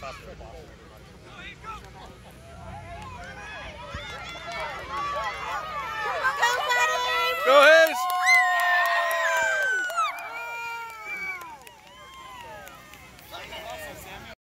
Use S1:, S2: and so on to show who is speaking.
S1: top to the bottom.